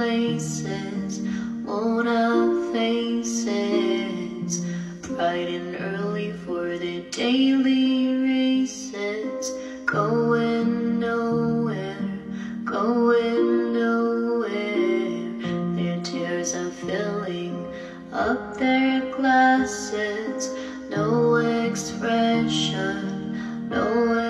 faces, on our faces, bright and early for the daily races, going nowhere, going nowhere. Their tears are filling up their glasses, no expression, no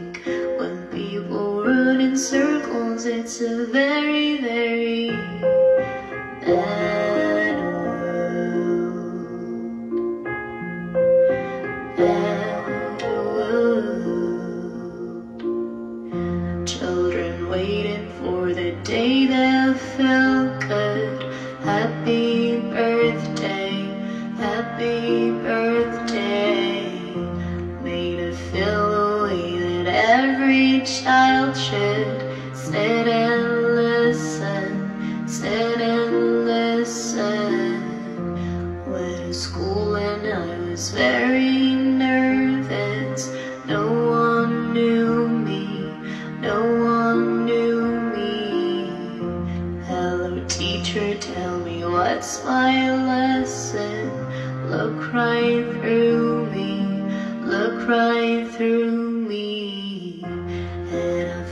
Run in circles, it's a very, very bad world. Bad world. Children waiting for the day they'll feel good. Happy birthday, happy child should. Sit and listen, sit and listen. Went to school and I was very nervous. No one knew me, no one knew me. Hello, teacher, tell me what's my lesson. Look right through me, look right through